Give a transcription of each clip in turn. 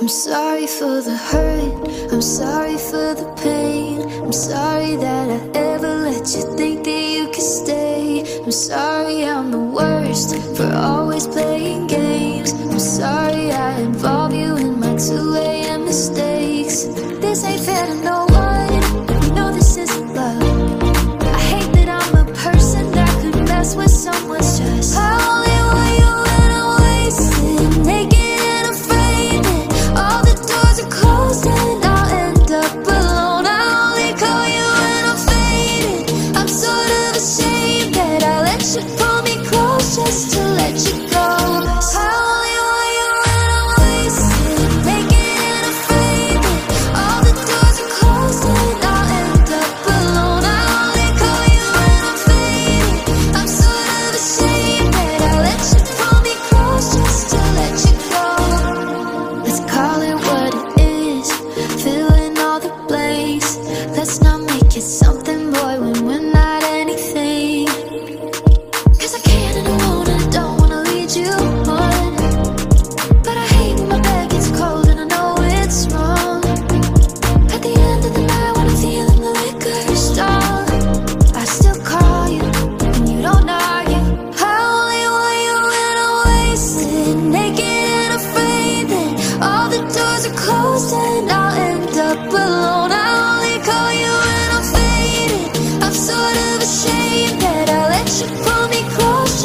I'm sorry for the hurt, I'm sorry for the pain. I'm sorry that I ever let you think that you could stay. I'm sorry I'm the worst for always playing games. I'm sorry I am. Let's not make it something, boy, when we're not anything. Cause I can't and I won't and I don't wanna lead you.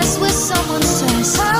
obsessed with someone's dress.